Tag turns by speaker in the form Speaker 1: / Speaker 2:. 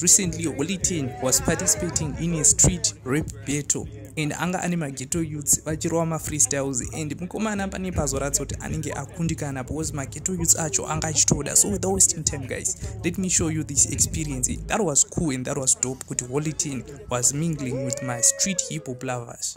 Speaker 1: recently holitan was participating in a street rap battle and anga ane mageto youths vachirova mafree styles and mukomana pane bazo ratsa kuti anenge akundikana because mageto youths acho anga achitoda so without wasting time guys let me show you this experience that was cool and that was dope kuti holitan was mingling with my street hip hop lovers